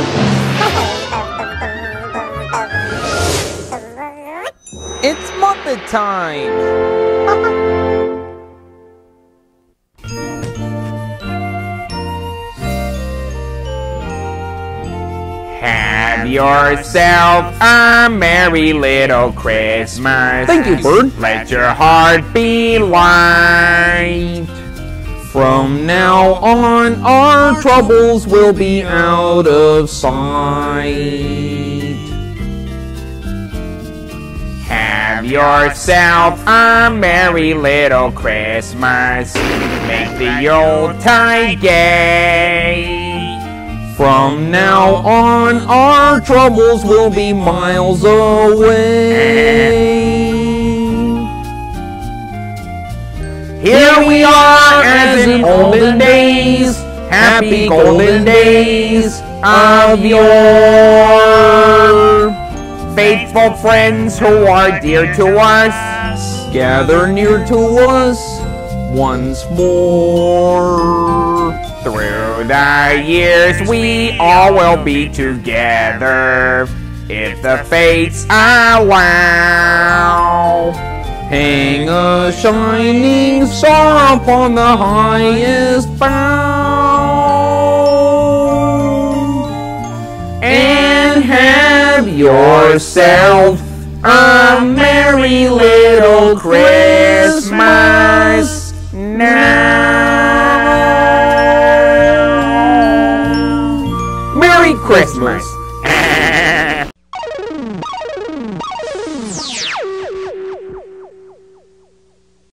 It's Muppet time! Have yourself a merry little Christmas. Thank you, Bert. Let your heart be light. From now on, our troubles will be out of sight. Have yourself a merry little Christmas. Make the old Yuletide gay. From now on, our troubles will be miles away. Here we are as in olden days, happy golden days of yore. Faithful friends who are dear to us, Gather near to us once more. through the years we all will be together, if the fates allow. Hang a shining star upon the highest bough. and have yourself a merry little Christmas now. Merry Christmas.